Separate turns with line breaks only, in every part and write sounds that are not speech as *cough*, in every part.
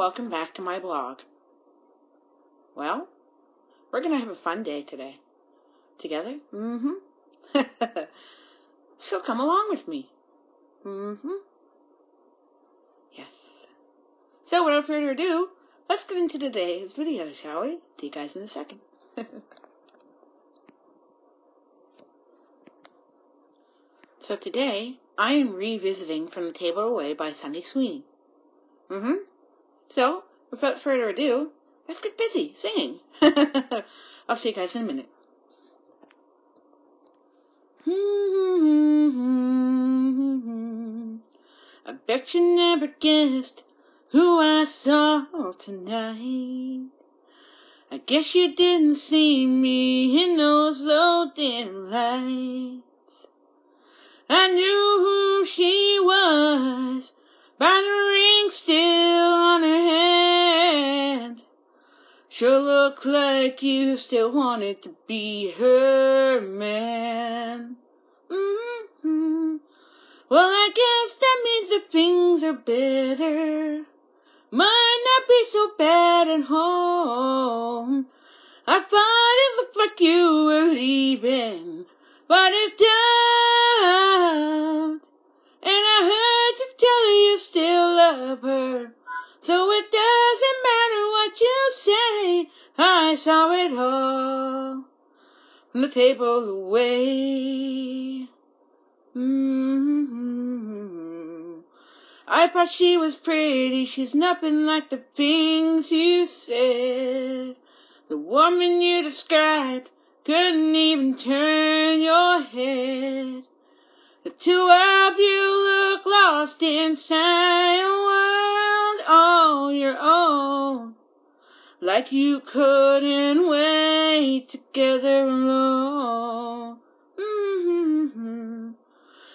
welcome back to my blog. Well, we're going to have a fun day today. Together? Mm-hmm. *laughs* so come along with me. Mm-hmm. Yes. So without further ado, let's get into today's video, shall we? See you guys in a second. *laughs* so today, I am revisiting From the Table Away by Sunny Sweeney. Mm-hmm. So, without further ado, let's get busy singing. *laughs* I'll see you guys in a minute. *laughs* I bet you never guessed who I saw tonight. I guess you didn't see me in those low dim lights. I knew who she was by the ring still on her hand. Sure looks like you still wanted to be her man. Mm-hmm. Well, I guess that means that things are better. Might not be so bad at home. I thought it looked like you were leaving, but it don't. Table away. Mm-hmm. I thought she was pretty, she's nothing like the things you said. The woman you described couldn't even turn your head. The two of you look lost inside a world all your own. Like you couldn't wait together alone. Mm-hmm.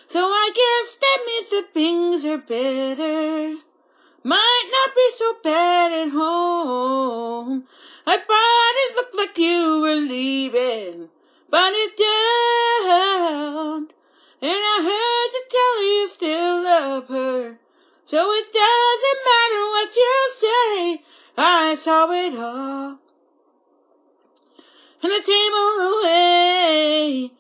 So I guess that means that things are better. Might not be so bad at home. I thought it looked like you were leaving, but it don't. And I heard you tell you still love her. So it doesn't matter what you say, I saw it all. And the table away.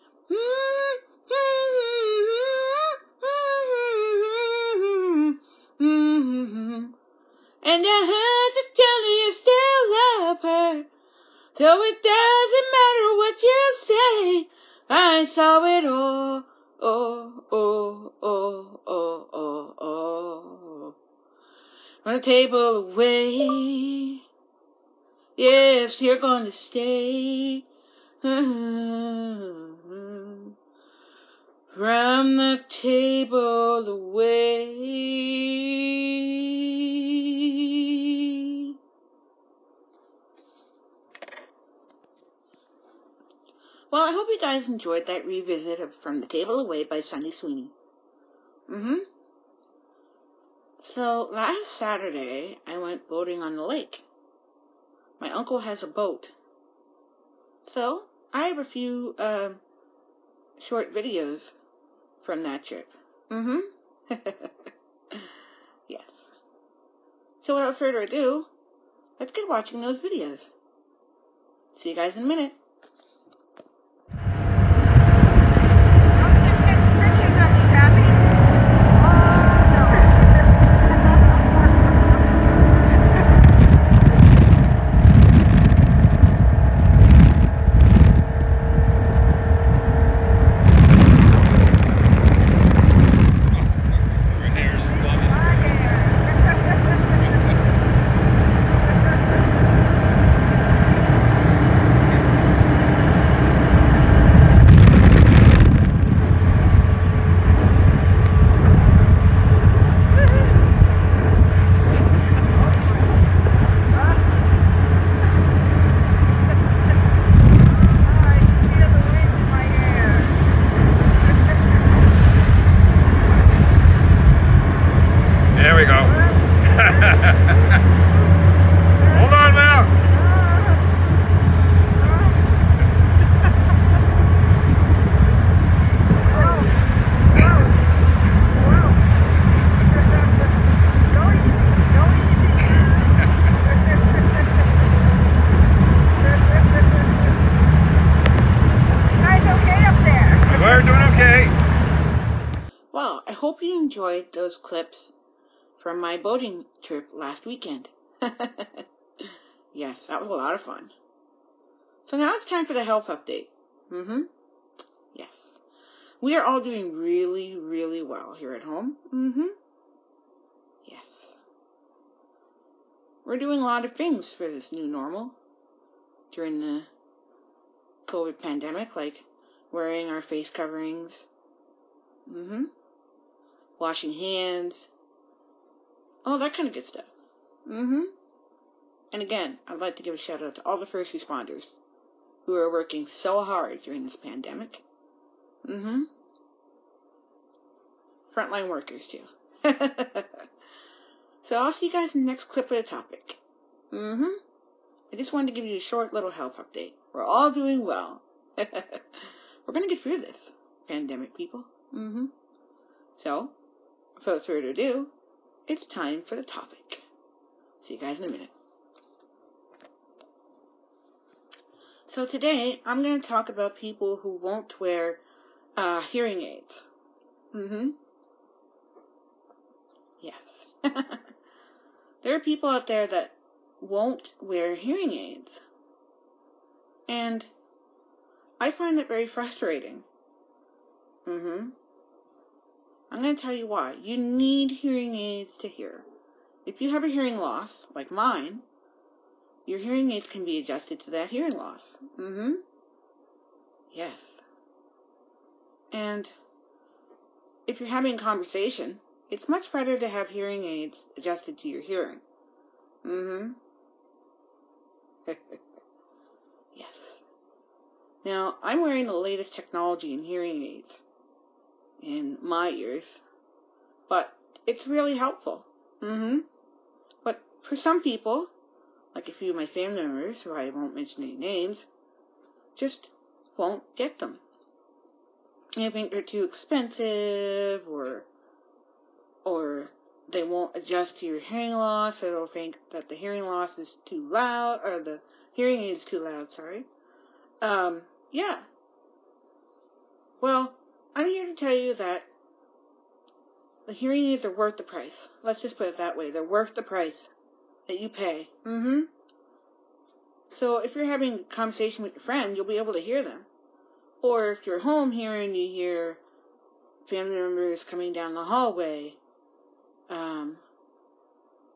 And I heard you tell you still love her. So it doesn't matter what you say, I saw it all oh, oh, oh, oh, oh, oh. On the table away. Yes, you're going to stay. *laughs* From the table away. Well, I hope you guys enjoyed that revisit of From the Table Away by Sunny Sweeney. Mm-hmm. So, last Saturday, I went boating on the lake. My uncle has a boat. So, I have a few, uh, short videos from that trip. Mm-hmm. *laughs* yes. So, without further ado, let's get watching those videos. See you guys in a minute. Those clips from my boating trip last weekend. *laughs* yes, that was a lot of fun. So now it's time for the health update. Mm-hmm. Yes. We are all doing really, really well here at home. Mm-hmm. Yes. We're doing a lot of things for this new normal during the COVID pandemic, like wearing our face coverings, mm-hmm, washing hands, all that kind of good stuff. Mm-hmm. And again, I'd like to give a shout out to all the first responders who are working so hard during this pandemic. Mm-hmm. Frontline workers too. *laughs* so I'll see you guys in the next clip of the topic. Mm-hmm. I just wanted to give you a short little health update. We're all doing well. *laughs* We're gonna get through this pandemic, people. Mm-hmm. So, without further ado, it's time for the topic. See you guys in a minute. So today, I'm going to talk about people who won't wear uh, hearing aids. Mm-hmm. Yes. *laughs* there are people out there that won't wear hearing aids. And I find it very frustrating. Mm-hmm. I'm going to tell you why. You need hearing aids to hear. If you have a hearing loss, like mine, your hearing aids can be adjusted to that hearing loss. Mm-hmm. Yes. And if you're having a conversation, it's much better to have hearing aids adjusted to your hearing. Mm-hmm. *laughs* yes. Now, I'm wearing the latest technology in hearing aids in my ears, but it's really helpful. Mm-hmm. But for some people, like a few of my family members, who I won't mention any names, just won't get them. They think they're too expensive, or or they won't adjust to your hearing loss, or they'll think that the hearing loss is too loud, or the hearing aid is too loud. Sorry. Um, yeah. Well, I'm here to tell you that the hearing aids are worth the price. Let's just put it that way. They're worth the price that you pay. Mm-hmm. So if you're having a conversation with your friend, you'll be able to hear them. Or if you're home here and you hear family members coming down the hallway, um,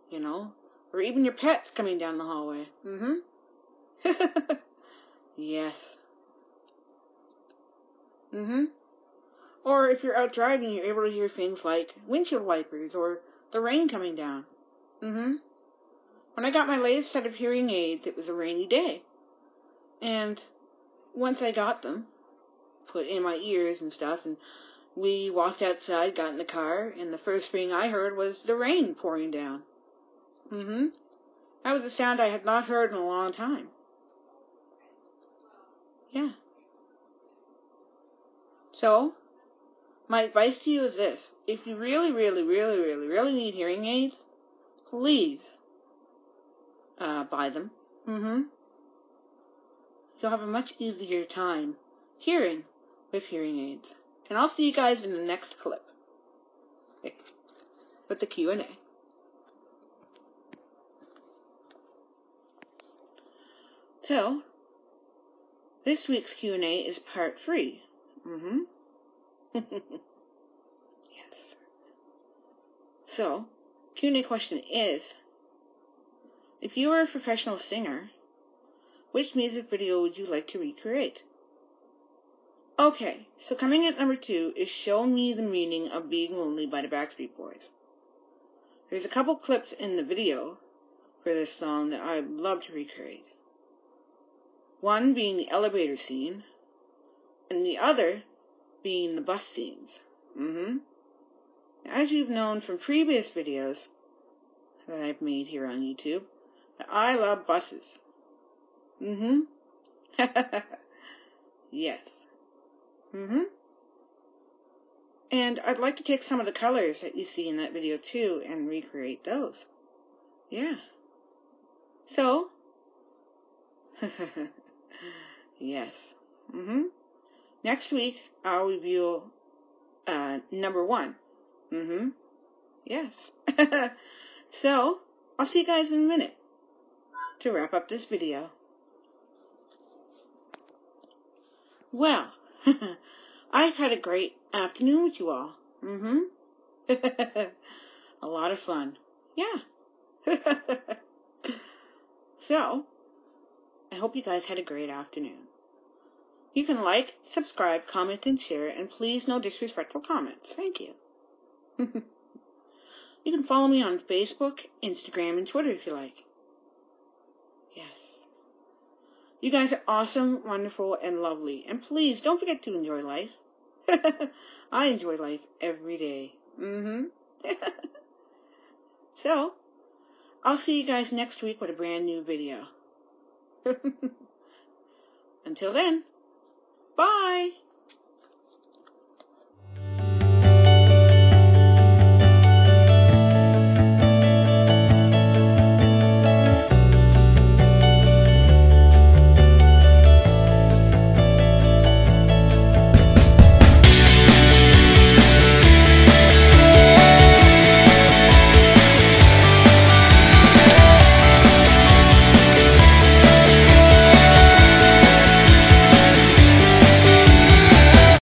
you know, or even your pets coming down the hallway. Mm-hmm. *laughs* yes. Mm-hmm. Or if you're out driving, you're able to hear things like windshield wipers or the rain coming down. Mm-hmm. When I got my latest set of hearing aids, it was a rainy day. And once I got them, put in my ears and stuff, and we walked outside, got in the car, and the first thing I heard was the rain pouring down. Mm-hmm. That was a sound I had not heard in a long time. Yeah. So, my advice to you is this. If you really, really, really, really, really need hearing aids, please uh, buy them. Mm-hmm. You'll have a much easier time hearing with hearing aids. And I'll see you guys in the next clip with the Q&A. So, this week's Q&A is part 3. Mm-hmm. Yes. So, Q&A question is, if you were a professional singer, which music video would you like to recreate? Okay, so coming at number two is Show Me the Meaning of Being Lonely by the Backstreet Boys. There's a couple clips in the video for this song that I'd love to recreate. One being the elevator scene, and the other being the bus scenes. Mm-hmm. As you've known from previous videos that I've made here on YouTube, I love buses. Mm-hmm. *laughs* yes. Mm-hmm. And I'd like to take some of the colors that you see in that video too and recreate those. Yeah. So, *laughs* yes. Mm-hmm. Next week, I'll review uh, number one. Mm-hmm. Yes. *laughs* so, I'll see you guys in a minute to wrap up this video. Well, *laughs* I've had a great afternoon with you all. Mm-hmm. *laughs* a lot of fun. Yeah. so, I hope you guys had a great afternoon. You can like, subscribe, comment, and share, and please no disrespectful comments. Thank you. *laughs* you can follow me on Facebook, Instagram, and Twitter if you like. Yes. You guys are awesome, wonderful, and lovely. And please don't forget to enjoy life. *laughs* I enjoy life every day. Mm-hmm. *laughs* so, I'll see you guys next week with a brand new video. Until then, bye!